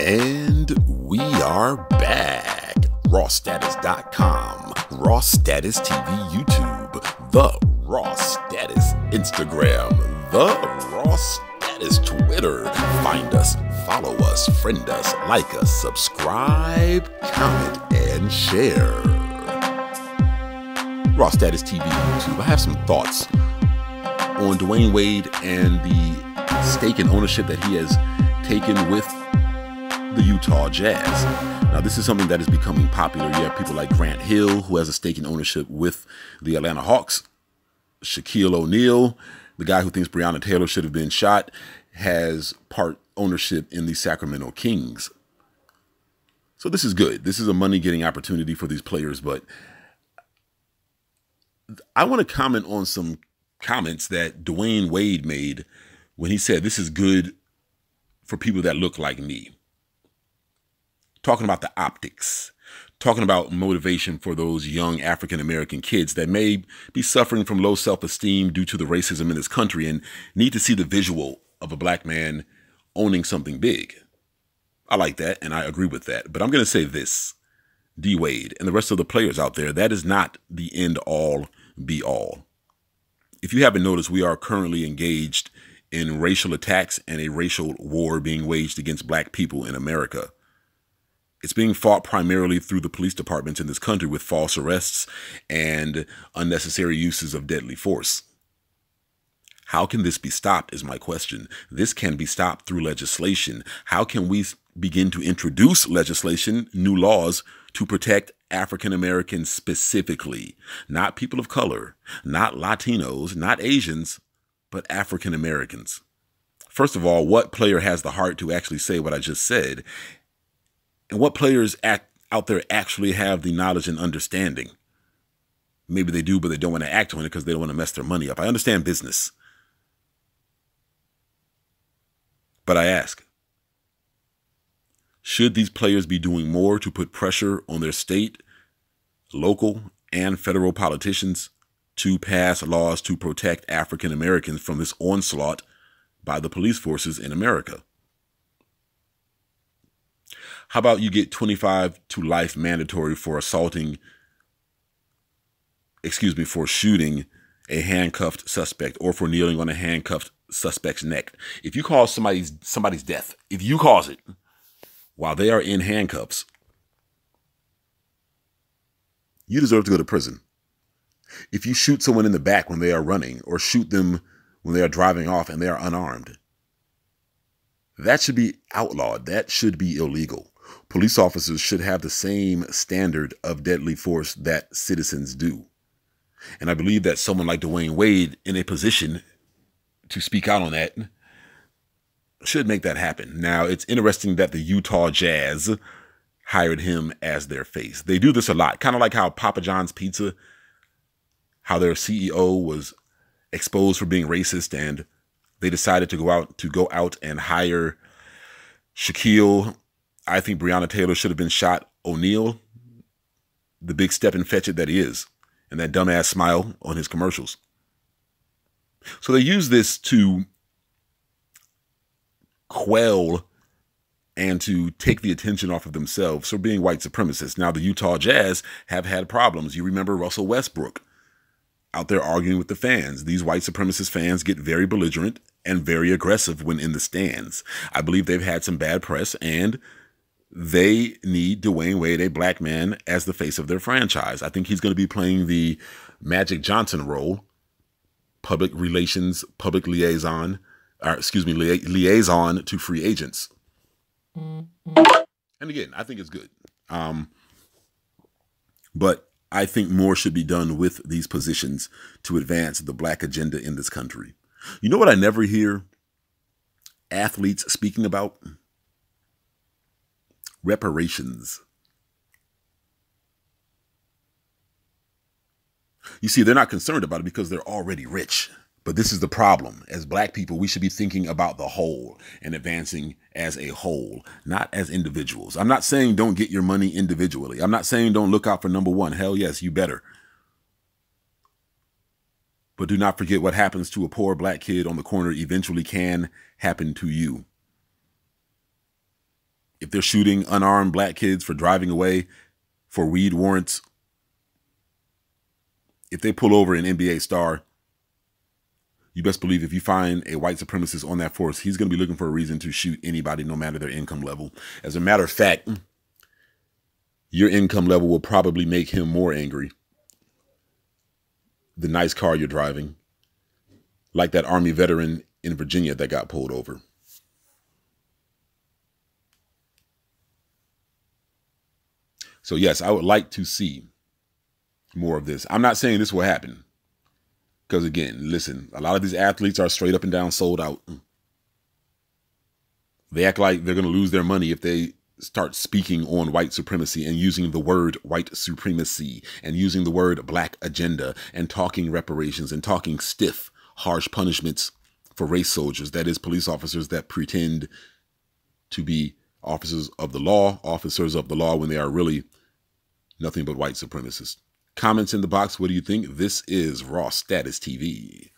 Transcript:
And we are back. RawStatus.com, Raw Status TV YouTube, The Raw Status Instagram, The Raw Status Twitter. Find us, follow us, friend us, like us, subscribe, comment, and share. Raw Status TV YouTube. I have some thoughts on Dwyane Wade and the stake and ownership that he has taken with Utah Jazz. Now, this is something that is becoming popular. You have people like Grant Hill, who has a stake in ownership with the Atlanta Hawks. Shaquille O'Neal, the guy who thinks Breonna Taylor should have been shot, has part ownership in the Sacramento Kings. So this is good. This is a money getting opportunity for these players, but I want to comment on some comments that Dwyane Wade made when he said this is good for people that look like me talking about the optics, talking about motivation for those young African American kids that may be suffering from low self esteem due to the racism in this country and need to see the visual of a black man owning something big. I like that and I agree with that. But I'm going to say this D Wade and the rest of the players out there, that is not the end all be all. If you haven't noticed, we are currently engaged in racial attacks and a racial war being waged against black people in America. It's being fought primarily through the police departments in this country with false arrests and unnecessary uses of deadly force. How can this be stopped is my question. This can be stopped through legislation. How can we begin to introduce legislation, new laws to protect African Americans specifically, not people of color, not Latinos, not Asians, but African Americans? First of all, what player has the heart to actually say what I just said? And what players act out there actually have the knowledge and understanding. Maybe they do, but they don't want to act on it because they don't want to mess their money up. I understand business. But I ask should these players be doing more to put pressure on their state, local, and federal politicians to pass laws to protect African Americans from this onslaught by the police forces in America? How about you get 25 to life mandatory for assaulting, excuse me, for shooting a handcuffed suspect or for kneeling on a handcuffed suspect's neck? If you cause somebody's somebody's death, if you cause it while they are in handcuffs, you deserve to go to prison. If you shoot someone in the back when they are running or shoot them when they are driving off and they are unarmed, that should be outlawed. That should be illegal police officers should have the same standard of deadly force that citizens do. And I believe that someone like Dwyane Wade in a position to speak out on that should make that happen. Now, it's interesting that the Utah Jazz hired him as their face. They do this a lot, kind of like how Papa John's Pizza, how their CEO was exposed for being racist and they decided to go out to go out and hire Shaquille I think Breonna Taylor should have been shot. O'Neal, the big step and fetch it that he is, and that dumbass smile on his commercials. So they use this to quell and to take the attention off of themselves for being white supremacists. Now, the Utah Jazz have had problems. You remember Russell Westbrook out there arguing with the fans. These white supremacist fans get very belligerent and very aggressive when in the stands. I believe they've had some bad press and they need Dwyane Wade, a black man, as the face of their franchise. I think he's going to be playing the Magic Johnson role, public relations, public liaison, or excuse me, lia- liaison to free agents. Mm-hmm. And again, I think it's good. Um, but I think more should be done with these positions to advance the black agenda in this country. You know what I never hear athletes speaking about? Reparations. You see, they're not concerned about it because they're already rich. But this is the problem. As black people, we should be thinking about the whole and advancing as a whole, not as individuals. I'm not saying don't get your money individually. I'm not saying don't look out for number one. Hell yes, you better. But do not forget what happens to a poor black kid on the corner eventually can happen to you. If they're shooting unarmed black kids for driving away for weed warrants, if they pull over an NBA star, you best believe if you find a white supremacist on that force, he's going to be looking for a reason to shoot anybody, no matter their income level. As a matter of fact, your income level will probably make him more angry. The nice car you're driving, like that Army veteran in Virginia that got pulled over. So, yes, I would like to see more of this. I'm not saying this will happen. Because again, listen, a lot of these athletes are straight up and down sold out. They act like they're going to lose their money if they start speaking on white supremacy and using the word white supremacy and using the word black agenda and talking reparations and talking stiff, harsh punishments for race soldiers, that is, police officers that pretend to be officers of the law, officers of the law when they are really nothing but white supremacists. Comments in the box. What do you think? This is Raw Status TV.